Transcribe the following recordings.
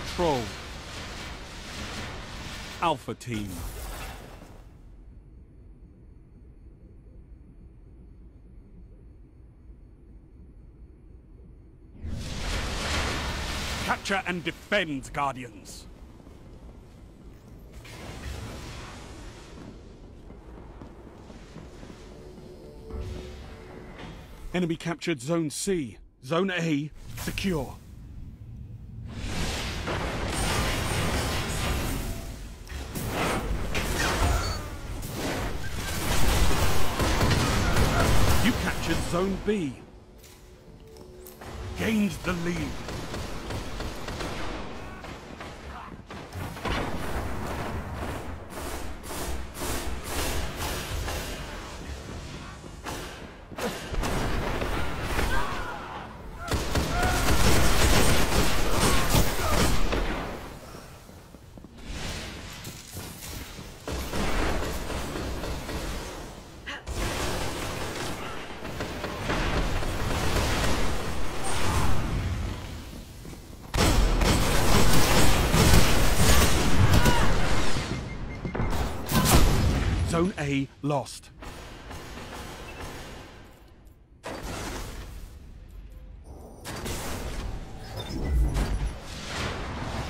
control. Alpha Team. Capture and defend, Guardians. Enemy captured Zone C. Zone A, secure. Captured Zone B. Gained the lead. Zone A lost.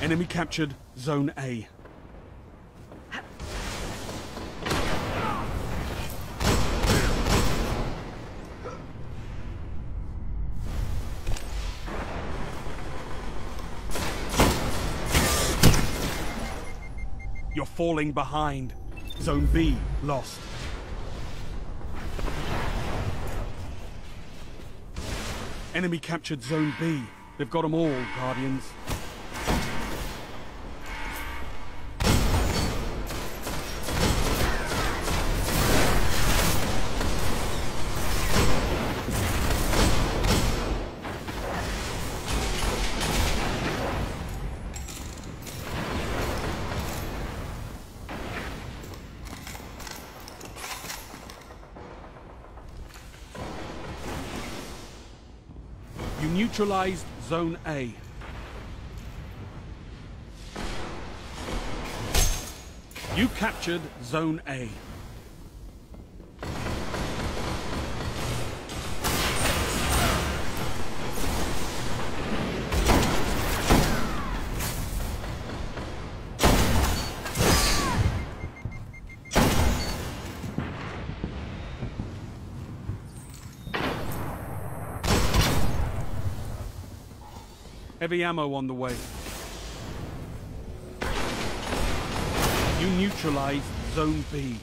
Enemy captured Zone A. You're falling behind. Zone B lost. Enemy captured Zone B. They've got them all, Guardians. Neutralized Zone A. You captured Zone A. Heavy ammo on the way. You neutralize Zone B.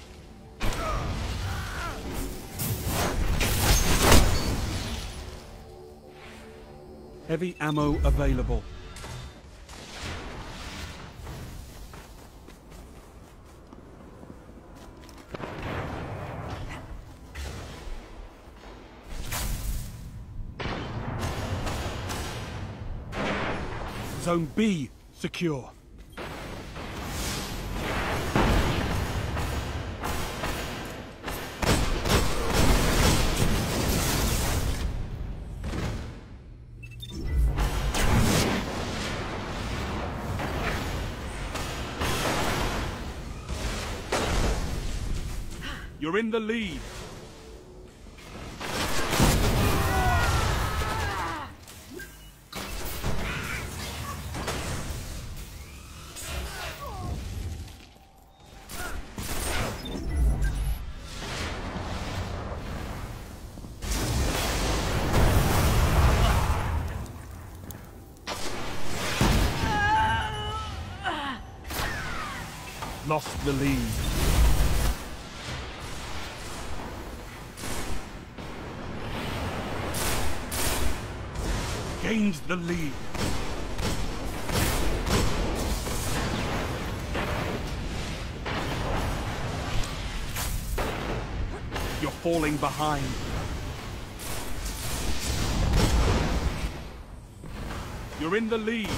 Heavy ammo available. Zone B secure. You're in the lead. Lost the lead. Gained the lead. You're falling behind. You're in the lead.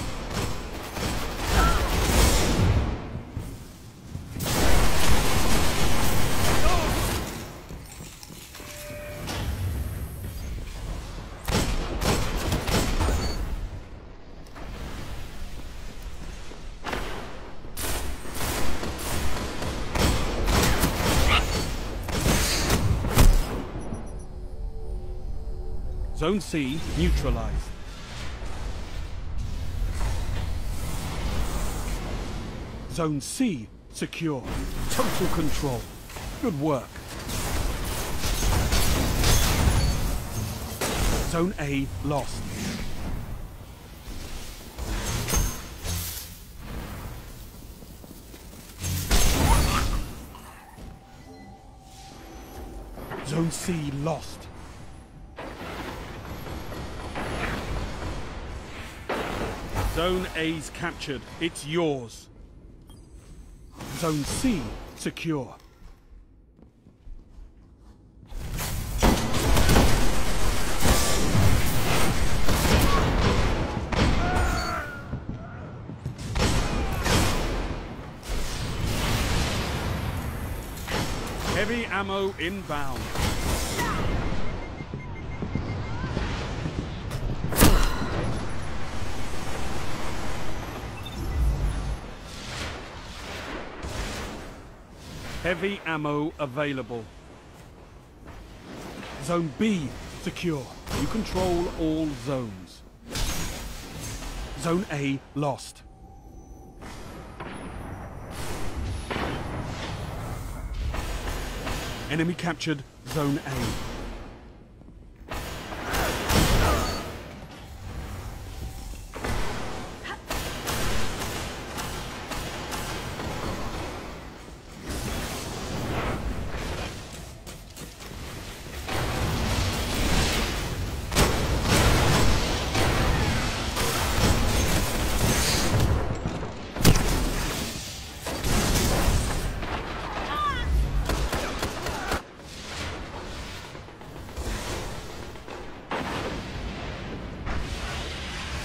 Zone C neutralized. Zone C secure. Total control. Good work. Zone A lost. Zone C lost. Zone A's captured. It's yours. Zone C secure. Heavy ammo inbound. Heavy ammo available. Zone B secure. You control all zones. Zone A lost. Enemy captured Zone A.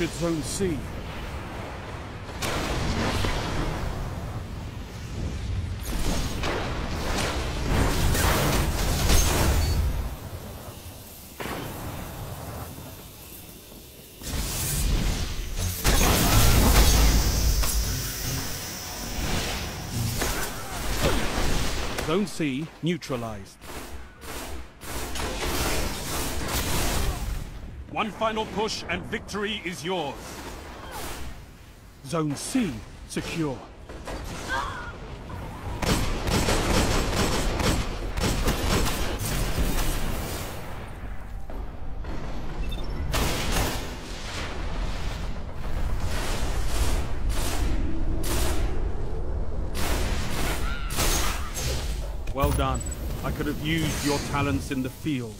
Captured Zone C. Zone C neutralized. One final push and victory is yours. Zone C secure. Well done. I could have used your talents in the field.